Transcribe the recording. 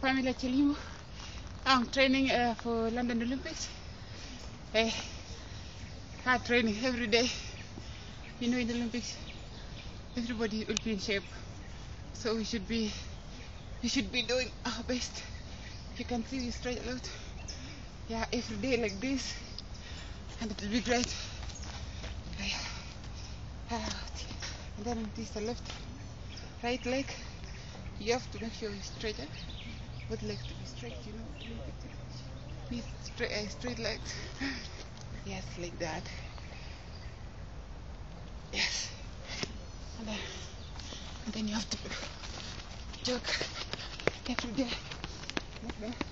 Pamela Jelimo. I'm training uh, for London Olympics. Eh, hard training every day. You know, in the Olympics, everybody will be in shape, so we should be we should be doing our best. You can see we stretch a lot. Yeah, every day like this, and it will be great. Ah, And then this the left, right leg. You have to make sure you straight. Eh? Both legs to be straight, you know. Need straight, uh, straight legs. Yes, like that. Yes. And then, and then you have to jog that.